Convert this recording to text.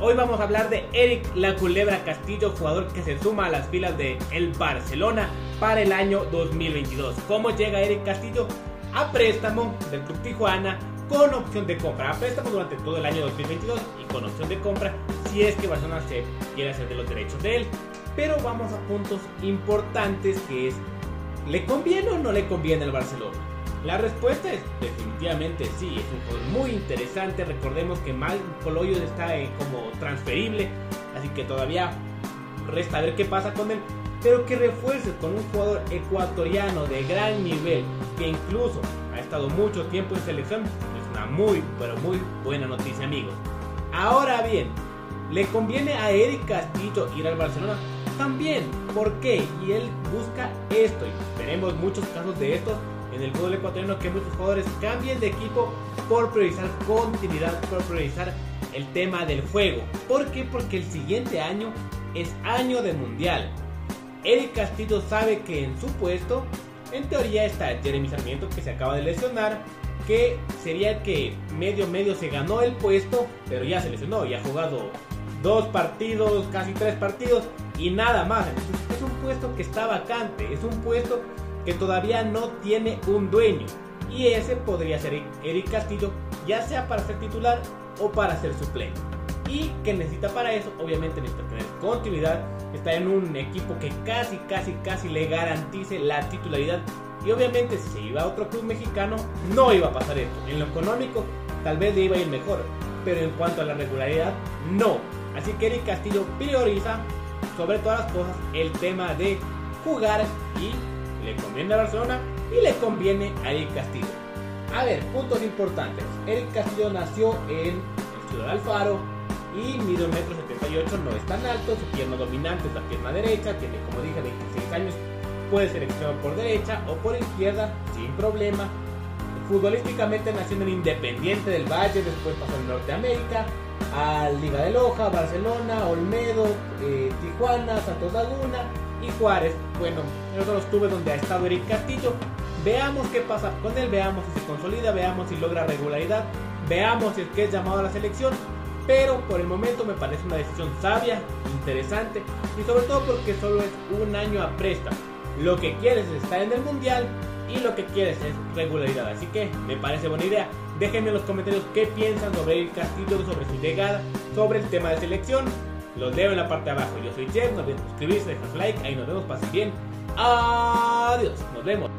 Hoy vamos a hablar de Eric La Culebra Castillo, jugador que se suma a las filas de el Barcelona para el año 2022. ¿Cómo llega Eric Castillo? A préstamo del Club Tijuana con opción de compra. A préstamo durante todo el año 2022 y con opción de compra si es que Barcelona se quiere hacer de los derechos de él. Pero vamos a puntos importantes que es, ¿le conviene o no le conviene al Barcelona? La respuesta es definitivamente sí, es un jugador muy interesante. Recordemos que Mal Coloyo está eh, como transferible, así que todavía resta ver qué pasa con él. Pero que refuerces con un jugador ecuatoriano de gran nivel, que incluso ha estado mucho tiempo en selección, es una muy, pero muy buena noticia, amigos. Ahora bien, ¿le conviene a Eric Castillo ir al Barcelona? También, ¿por qué? Y él busca esto, y tenemos muchos casos de estos en el fútbol ecuatoriano que muchos jugadores cambien de equipo por priorizar continuidad, por priorizar el tema del juego. ¿Por qué? Porque el siguiente año es año de mundial. Eric Castillo sabe que en su puesto, en teoría está Jeremy Sarmiento que se acaba de lesionar, que sería que medio medio se ganó el puesto, pero ya se lesionó y ha jugado dos partidos, casi tres partidos y nada más. Entonces es un puesto que está vacante, es un puesto que todavía no tiene un dueño. Y ese podría ser Eric Castillo, ya sea para ser titular o para ser suplente. Y que necesita para eso, obviamente necesita tener continuidad, está en un equipo que casi, casi, casi le garantice la titularidad. Y obviamente si iba a otro club mexicano, no iba a pasar esto. En lo económico, tal vez le iba a ir mejor, pero en cuanto a la regularidad, no. Así que Eric Castillo prioriza sobre todas las cosas el tema de jugar y le conviene a Barcelona y le conviene a Eric Castillo. A ver, puntos importantes. Eric Castillo nació en Ciudad Alfaro y mide un metro 78, no es tan alto, su pierna dominante es la pierna derecha, tiene como dije 26 años, puede ser extremo por derecha o por izquierda sin problema. Futbolísticamente nació en el Independiente del Valle, después pasó en Norteamérica, a Liga de Loja, Barcelona, Olmedo, eh, Tijuana, Santos Laguna y Juárez. Bueno, esos son los clubes donde ha estado Eric Castillo. Veamos qué pasa con él, veamos si se consolida, veamos si logra regularidad, veamos si es que es llamado a la selección. Pero por el momento me parece una decisión sabia, interesante y sobre todo porque solo es un año a préstamo. Lo que quieres es estar en el mundial y lo que quieres es regularidad. Así que me parece buena idea. Déjenme en los comentarios qué piensan sobre el Castillo, sobre su llegada, sobre el tema de selección. Los leo en la parte de abajo. Yo soy Jeff, no olviden suscribirse, dejar like, ahí nos vemos, pasen bien. Adiós, nos vemos.